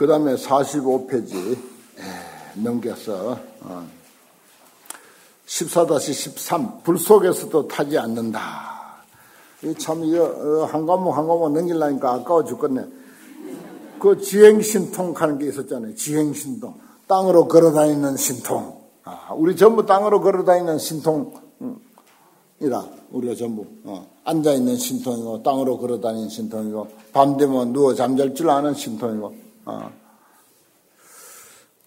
그 다음에 45페이지 넘겨서 14-13 어, 불 속에서도 타지 않는다. 참 이거 어, 한 과목 한 과목 넘기려니까 아까워 죽겠네. 그 지행신통 하는 게 있었잖아요. 지행신통. 땅으로 걸어다니는 신통. 아, 우리 전부 땅으로 걸어다니는 신통이라. 우리가 전부. 어, 앉아있는 신통이고, 땅으로 걸어다니는 신통이고, 밤 되면 누워 잠잘 줄 아는 신통이고. 어.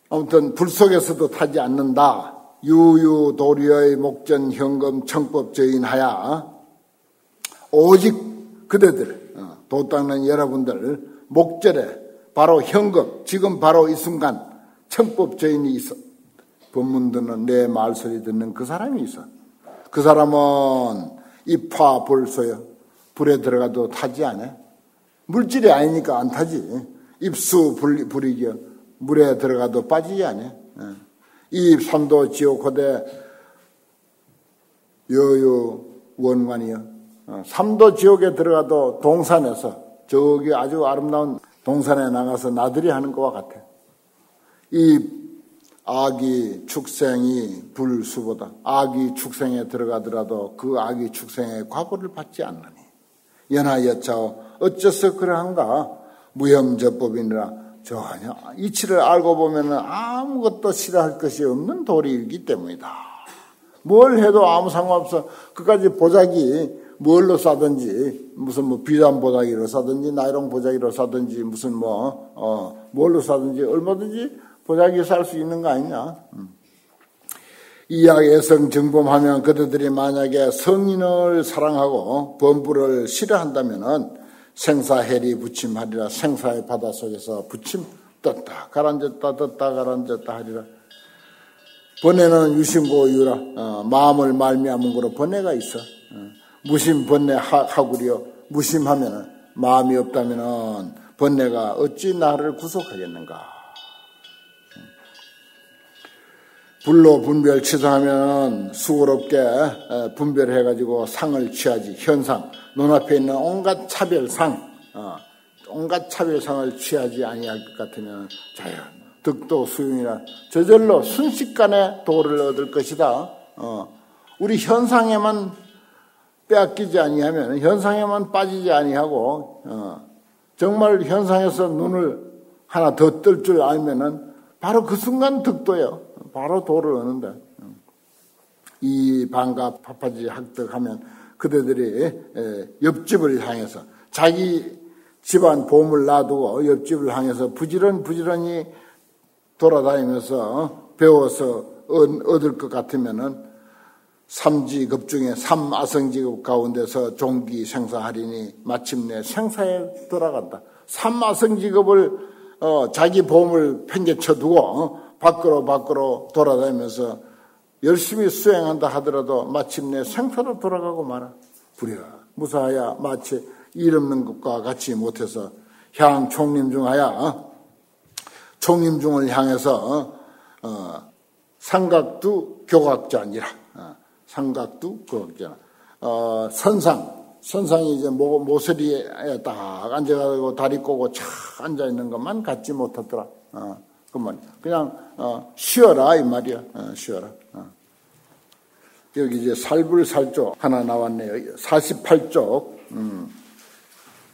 아무튼, 불 속에서도 타지 않는다. 유유 도리의 목전 현금 청법 저인하야. 오직 그대들, 어, 도 닦는 여러분들, 목절에 바로 현금, 지금 바로 이 순간 청법 저인이 있어. 법문 듣는 내 말소리 듣는 그 사람이 있어. 그 사람은 입화 볼소요. 불에 들어가도 타지 않아. 물질이 아니니까 안 타지. 입수 불, 불이겨. 물에 들어가도 빠지지 않아. 예. 이 삼도 지옥호대 여유 원관이여. 어, 삼도 지옥에 들어가도 동산에서 저기 아주 아름다운 동산에 나가서 나들이 하는 것과 같아. 이 아기 축생이 불수보다 아기 축생에 들어가더라도 그 아기 축생의 과보를 받지 않느니 연하 여차오 어째서 그러한가 무혐저법이니라 전혀 이치를 알고 보면 아무것도 싫어할 것이 없는 도리이기 때문이다. 뭘 해도 아무 상관없어. 그까지 보자기 뭘로 싸든지 무슨 뭐 비단 보자기로 싸든지 나이롱 보자기로 싸든지 무슨 뭐 어, 뭘로 싸든지 얼마든지 보자기 살 수 있는 거 아니냐. 음. 이약 애성 정범하면 그들이 만약에 성인을 사랑하고 범부를 싫어한다면은 생사해리 부침하리라. 생사의 바다 속에서 부침 떴다. 가라앉았다 떴다 가라앉았다 하리라. 번뇌는 유심고 유라. 어, 마음을 말미암은 거로 번뇌가 있어. 어. 무심 번뇌 하구려 무심하면 마음이 없다면 번뇌가 어찌 나를 구속하겠는가? 불로 분별 취소하면 수고롭게 분별해가지고 상을 취하지. 현상 눈앞에 있는 온갖 차별상 어, 온갖 차별상을 취하지 아니할 것 같으면 자연 득도 수용이라 저절로 순식간에 도를 얻을 것이다. 어, 우리 현상에만 빼앗기지 아니하면 현상에만 빠지지 아니하고 어, 정말 현상에서 눈을 하나 더 뜰 줄 알면은 바로 그 순간 득도요. 바로 도를 얻는다. 이 방과 파파지 학득하면 그대들이 옆집을 향해서 자기 집안 보험을 놔두고 옆집을 향해서 부지런 부지런히 돌아다니면서 배워서 얻을 것 같으면은 삼지급 중에 삼아성지급 가운데서 종기 생사하리니 마침내 생사에 돌아간다. 삼아성지급을 어, 자기 보험을 팽개쳐 두고 어, 밖으로 밖으로 돌아다니면서 열심히 수행한다 하더라도 마침내 생사로 돌아가고 말아. 불이라 무사하야 마치 일 없는 것과 같이 못해서 향 총림 중하야 어? 총림 중을 향해서 어, 삼각두 교각자니라 어, 삼각두 교각자 어, 선상 선상이 이제 모, 모서리에 딱 앉아가지고 다리 꼬고 착 앉아 있는 것만 갖지 못하더라. 어, 그만 그냥 어, 쉬어라 이 말이야. 어, 쉬어라. 어. 여기 이제 살불살쪽 하나 나왔네요. 48쪽, 음,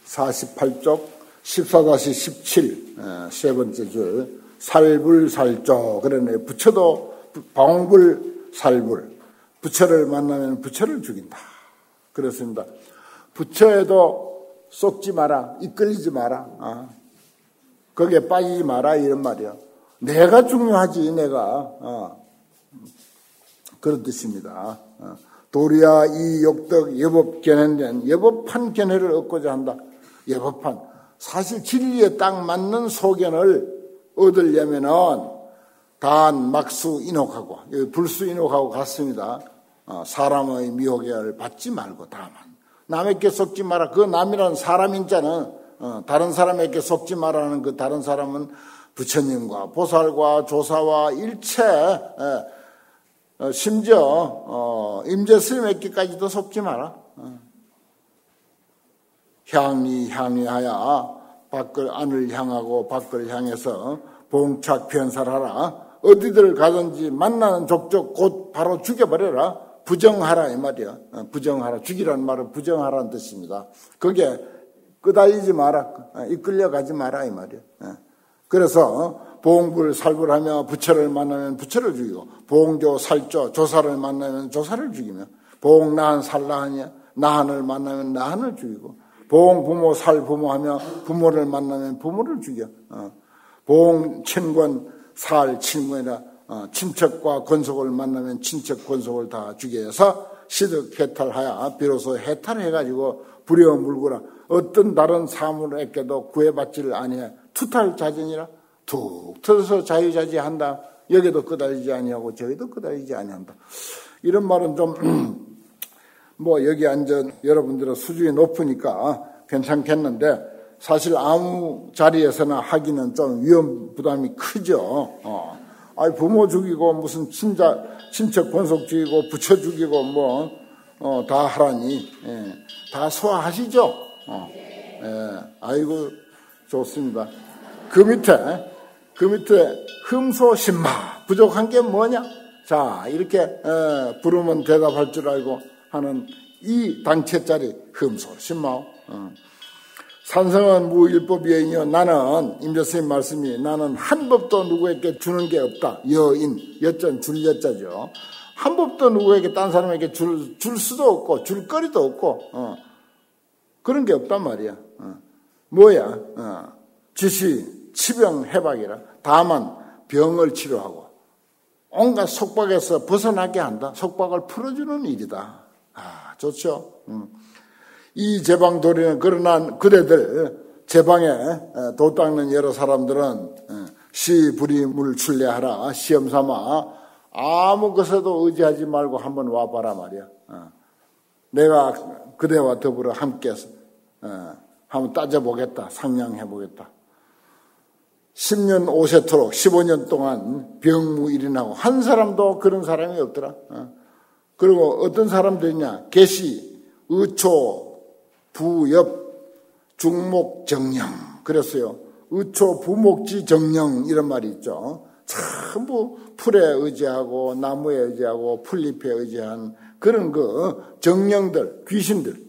48쪽 14-17, 어, 세 번째 줄. 살불살쪽. 그러네. 부처도 방불 살불. 부처를 만나면 부처를 죽인다. 그렇습니다. 부처에도 쏙지 마라. 이끌리지 마라. 어. 거기에 빠지지 마라. 이런 말이야. 내가 중요하지, 내가. 어. 그런 뜻입니다. 어. 도리야 이 욕덕 여법 견해된 여법한 견해를 얻고자 한다. 여법한 사실 진리에 딱 맞는 소견을 얻으려면은 단 막수 인옥하고 불수 인옥하고 같습니다. 어, 사람의 미혹을 받지 말고 다만 남에게 속지 마라. 그 남이라는 사람인 자는 어, 다른 사람에게 속지 말라는 그 다른 사람은 부처님과 보살과 조사와 일체 어, 심지어 어, 임재 스님에게까지도 속지 마라. 어. 향이 향이하야 밖을 안을 향하고 밖을 향해서 봉착 변살하라. 어디들 가든지 만나는 족족 곧 바로 죽여버려라. 부정하라 이 말이야. 어, 부정하라. 죽이라는 말은 부정하라는 뜻입니다. 그게 끄달리지 마라. 어, 이끌려가지 마라 이 말이야. 어. 그래서 보홍불 살불하며 부처를 만나면 부처를 죽이고 보홍조 살조 조사를 만나면 조사를 죽이며 보홍나한 살라하냐? 나한을 만나면 나한을 죽이고 보홍 부모 살 부모하며 부모를 만나면 부모를 죽여. 보홍 친권 살 친권이라 친척과 권속을 만나면 친척 권속을 다 죽여서 시득 해탈하여 비로소 해탈해가지고 불여 물구라. 어떤 다른 사물에게도 구애받지를 아니해 투탈 자전이라 툭 터서 자유자재한다. 여기도 끄달리지 아니하고 저기도 끄달리지 아니한다. 이런 말은 좀 뭐 여기 앉아 여러분들은 수준이 높으니까 괜찮겠는데 사실 아무 자리에서나 하기는 좀 위험 부담이 크죠. 어. 아니 부모 죽이고 무슨 친자 친척 권속 죽이고 부처 죽이고 뭐다 어, 하라니 예. 다 소화하시죠. 어. 예. 아이고 좋습니다. 그 밑에 그 밑에 흠소신마 부족한 게 뭐냐? 자 이렇게 에, 부르면 대답할 줄 알고 하는 이 당체짜리 흠소신마 어. 산성은 무일법이여 나는 임재스님 말씀이 나는 한 법도 누구에게 주는 게 없다. 여인 여전 줄 여자죠. 한 법도 누구에게 딴 사람에게 줄, 줄 수도 없고 줄 거리도 없고 어. 그런 게 없단 말이야. 어. 뭐야? 어. 지시 치병 해박이라. 다만 병을 치료하고 온갖 속박에서 벗어나게 한다. 속박을 풀어주는 일이다. 아, 좋죠. 음. 이 제방 도리는 그러나 그대들 제방에 도 닦는 여러 사람들은 시 불임을 출례하라 시험 삼아 아무 것에도 의지하지 말고 한번 와봐라 말이야. 어. 내가 그대와 더불어 함께 어, 한번 따져보겠다. 상냥해보겠다. 10년 5세토록 15년 동안 병무일인하고 한 사람도 그런 사람이 없더라. 어. 그리고 어떤 사람들이냐 개시, 의초, 부엽, 중목, 정령 그랬어요. 의초, 부목지, 정령 이런 말이 있죠. 전부 풀에 의지하고 나무에 의지하고 풀잎에 의지한 그런 그 정령들, 귀신들 어.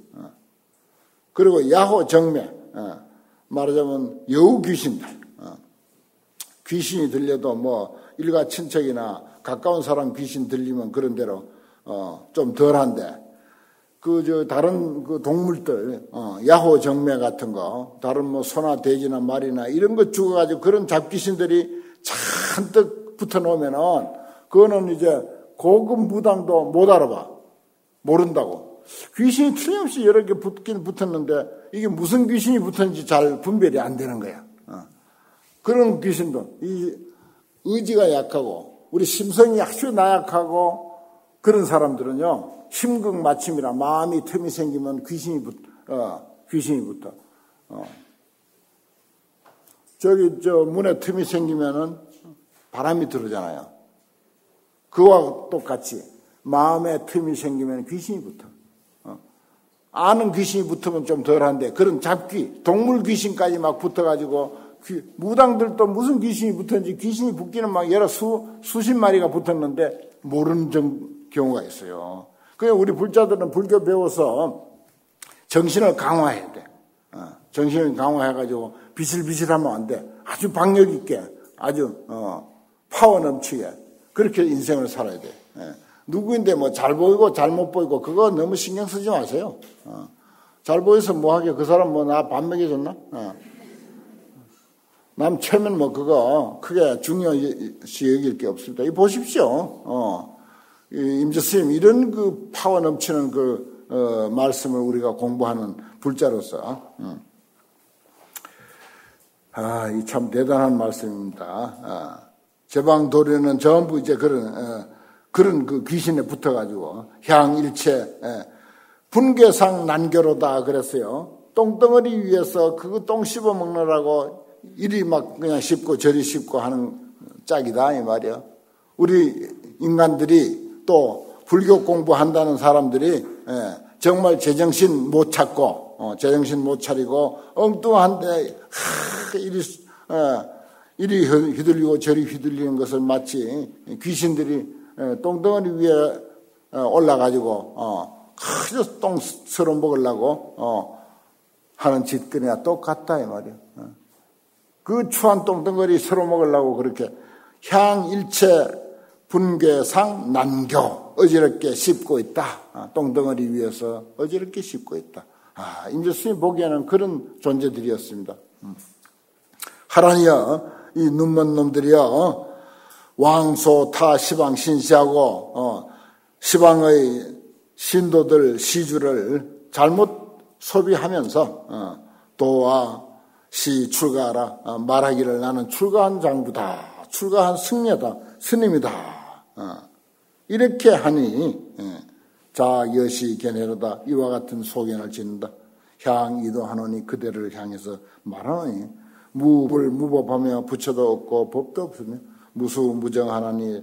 그리고 야호 정매 어. 말하자면 여우 귀신들 귀신이 들려도 뭐 일가 친척이나 가까운 사람 귀신 들리면 그런 대로 어, 좀 덜한데 그 저 다른 그 동물들 어, 야호 정매 같은 거 다른 뭐 소나 돼지나 말이나 이런 거 죽어가지고 그런 잡귀신들이 잔뜩 붙어 놓으면은 그거는 이제 고급 무당도 못 알아봐 모른다고 귀신이 틀림없이 여러 개 붙긴 붙었는데 이게 무슨 귀신이 붙었는지 잘 분별이 안 되는 거야. 그런 귀신도 이 의지가 약하고 우리 심성이 아주 나약하고 그런 사람들은요 심극 마침이라 마음이 틈이 생기면 귀신이 붙 어, 귀신이 붙어. 어. 저기 저 문에 틈이 생기면은 바람이 들어오잖아요. 그와 똑같이 마음에 틈이 생기면 귀신이 붙어. 어. 아는 귀신이 붙으면 좀 덜한데 그런 잡귀 동물 귀신까지 막 붙어가지고 무당들도 무슨 귀신이 붙었는지 귀신이 붙기는 막 여러 수, 수십 마리가 붙었는데 모르는 정, 경우가 있어요. 그냥 우리 불자들은 불교 배워서 정신을 강화해야 돼. 어, 정신을 강화해가지고 비실비실하면 안 돼. 아주 박력 있게, 아주 어, 파워 넘치게 그렇게 인생을 살아야 돼. 예. 누구인데 뭐 잘 보이고 잘 못 보이고 그거 너무 신경 쓰지 마세요. 어. 잘 보여서 뭐하게 그 사람 뭐 나 밥 먹여줬나? 어. 남 체면 뭐 그거 크게 중요시 여길 게 없습니다. 이 보십시오. 어. 임재 스님 이런 그 파워 넘치는 그 어, 말씀을 우리가 공부하는 불자로서 음. 아, 이 참 대단한 말씀입니다. 아, 제방 도련은 전부 이제 그런 어, 그런 그 귀신에 붙어가지고 향일체 예, 분계상 난교로다 그랬어요. 똥덩어리 위에서 그거 똥 씹어 먹느라고 이리 막 그냥 씹고 저리 씹고 하는 짝이다 이 말이야. 우리 인간들이 또 불교 공부한다는 사람들이 예, 정말 제정신 못 찾고 어, 제정신 못 차리고 엉뚱한데 하, 이리 어, 이리 휘둘리고 저리 휘둘리는 것을 마치 귀신들이 똥덩어리 위에 올라가지고 어, 아주 똥스러 먹으려고 어, 하는 짓거리와 똑같다 이 말이야. 어. 그 추한 똥덩어리 서로 먹으려고 그렇게 향일체 분괴상 난교 어지럽게 씹고 있다. 아, 똥덩어리 위에서 어지럽게 씹고 있다. 아, 임재 스님 보기에는 그런 존재들이었습니다. 음. 하라니여 이 눈먼 놈들이여 왕소 타 시방 신시하고 어, 시방의 신도들 시주를 잘못 소비하면서 어, 도와 시 출가하라 어, 말하기를 나는 출가한 장부다 출가한 승려다 스님이다 어, 이렇게 하니 예, 자 여시 견해로다. 이와 같은 소견을 짓는다. 향 이도하노니 그대를 향해서 말하노니 무불 무법하며 부처도 없고 법도 없으며 무수무정하나니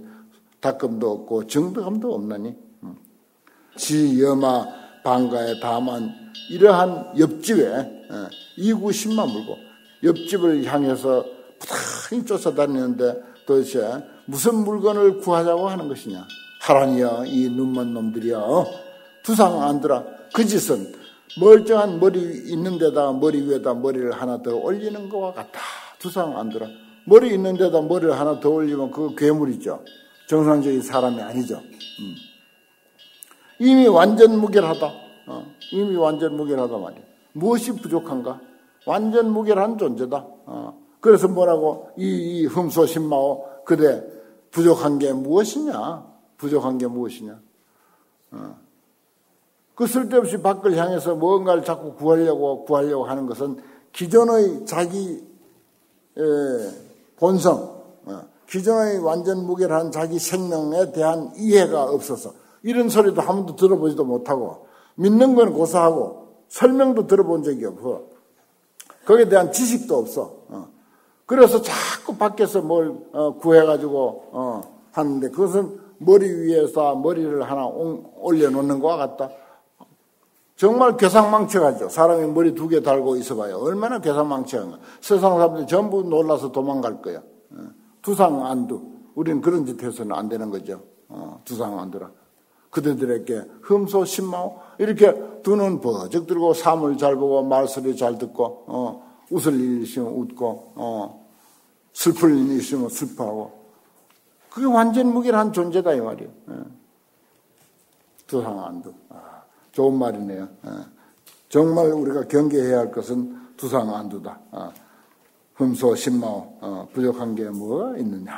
닦음도 없고 정덕함도 없나니? 음. 지 여마 방가에 다만 이러한 옆집에 예, 이구심만 물고 옆집을 향해서 부탁히 쫓아다니는데 도대체 무슨 물건을 구하자고 하는 것이냐? 하라니여 이 눈먼 놈들이여. 두상 안들아 그 짓은 멀쩡한 머리 있는 데다 머리 위에다 머리를 하나 더 올리는 것과 같다 두상 안들아 머리 있는 데다 머리를 하나 더 올리면 그거 괴물이죠 정상적인 사람이 아니죠 음. 이미 완전 무결하다 어. 이미 완전 무결하다 말이야 무엇이 부족한가 완전 무결한 존재다 어. 그래서 뭐라고 이, 이 흠소신마오 그대 부족한 게 무엇이냐? 부족한 게 무엇이냐? 어. 그 쓸데없이 밖을 향해서 뭔가를 자꾸 구하려고 구하려고 하는 것은 기존의 자기 본성, 어. 기존의 완전 무결한 자기 생명에 대한 이해가 없어서 이런 소리도 한 번도 들어보지도 못하고 믿는 건 고사하고 설명도 들어본 적이 없어. 거기에 대한 지식도 없어. 어. 그래서 자꾸 밖에서 뭘 어, 구해가지고 어, 하는데 그것은 머리 위에서 머리를 하나 올려놓는 것과 같다. 정말 괴상망측하죠. 사람이 머리 두 개 달고 있어봐요. 얼마나 괴상망측한가. 세상 사람들이 전부 놀라서 도망갈 거야. 어, 두상 안두. 우리는 그런 짓 해서는 안 되는 거죠. 두상 안두라. 그들에게 흠소 신마오 이렇게 두 눈 버쩍 들고 삶을 잘 보고 말소리 잘 듣고 어, 웃을 일 있으면 웃고 어, 슬플 일 있으면 슬퍼하고 그게 완전 무결한 존재다 이 말이에요. 예. 두상 안두. 아, 좋은 말이네요. 예. 정말 우리가 경계해야 할 것은 두상 안 두다. 아, 흠소 신마오 어, 부족한 게 뭐가 있느냐.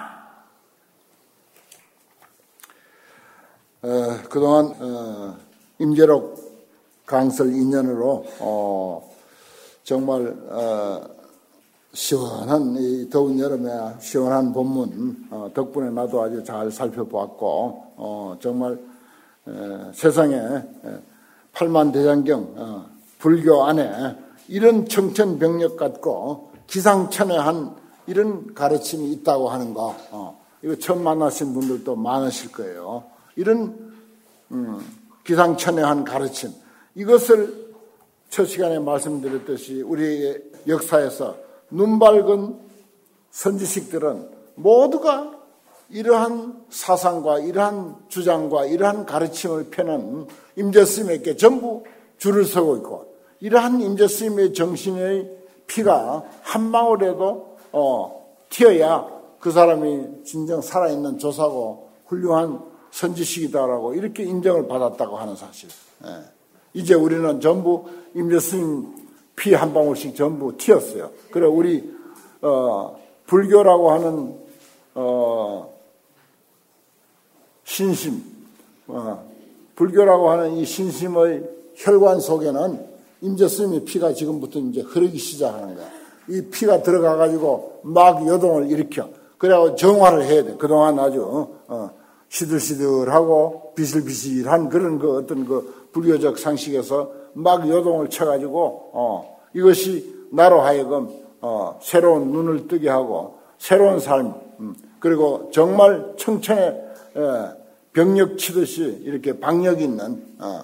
어, 그동안 어, 임재록 강설 인연으로 어, 정말 어, 시원한 이 더운 여름에 시원한 어, 덕분에 나도 아주 잘 살펴보았고 어, 정말 에, 세상에 팔만 대장경 어, 불교 안에 이런 청천벽력 같고 기상천외한 이런 가르침이 있다고 하는 거 어, 이거 처음 만나신 분들도 많으실 거예요. 이런 음, 기상천외한 가르침 이것을 첫 시간에 말씀드렸듯이 우리 역사에서 눈 밝은 선지식들은 모두가 이러한 사상과 이러한 주장과 이러한 가르침을 펴는 임재스님에게 전부 줄을 서고 있고 이러한 임재스님의 정신의 피가 한 방울에도 어, 튀어야 그 사람이 진정 살아있는 조사고 훌륭한 선지식이다라고 이렇게 인정을 받았다고 하는 사실. 예. 이제 우리는 전부 임재스님 피 한 방울씩 전부 튀었어요. 그래 우리 어, 불교라고 하는 어, 신심, 어, 불교라고 하는 이 신심의 혈관 속에는 임재스님의 피가 지금부터 이제 흐르기 시작하는 거야. 이 피가 들어가 가지고 막 여동을 일으켜. 그래야 정화를 해야 돼. 그동안 아주 어, 시들시들하고 비실비실한 그런 그 어떤 그 불교적 상식에서 막 요동을 쳐가지고 어, 이것이 나로 하여금 어, 새로운 눈을 뜨게 하고 새로운 삶 음, 그리고 정말 청천에 에, 병력 치듯이 이렇게 박력 있는 어,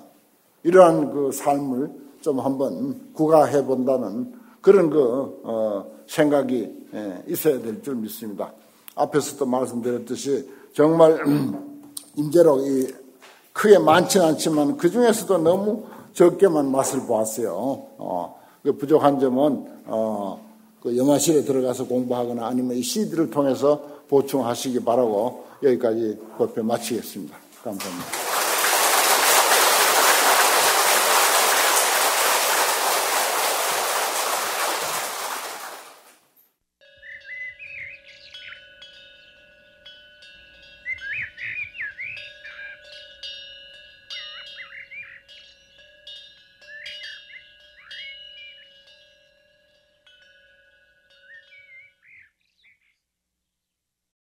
이러한 그 삶을 좀 한번 구가해 본다는 그런 그 어, 생각이 예, 있어야 될 줄 믿습니다. 앞에서도 말씀드렸듯이 정말 임재록 이 크게 많지는 않지만 그 중에서도 너무 적게만 맛을 보았어요. 어, 그 부족한 점은 어, 그 영화실에 들어가서 공부하거나 아니면 이 CD를 통해서 보충하시기 바라고 여기까지 발표 마치겠습니다. 감사합니다.